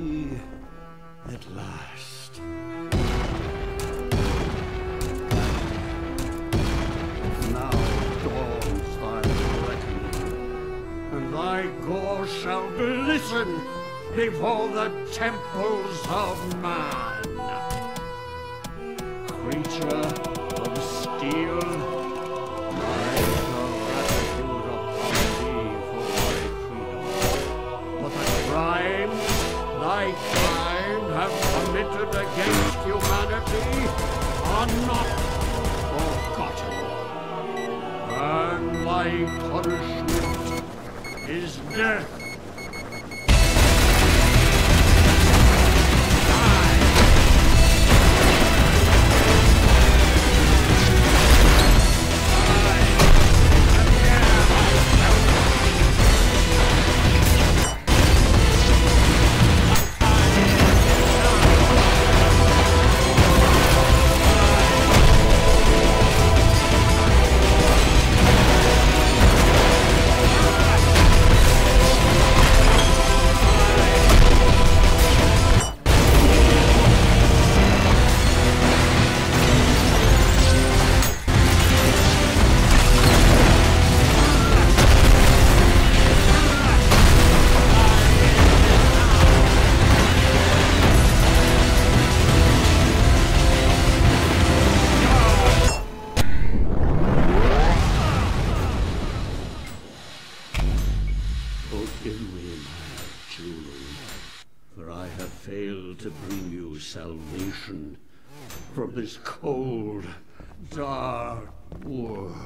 at last. Now dawns thy reckoning, and thy gore shall glisten before the temples of man. Against humanity are not forgotten. And my punishment is death. Me, my children, for I have failed to bring you salvation from this cold, dark world.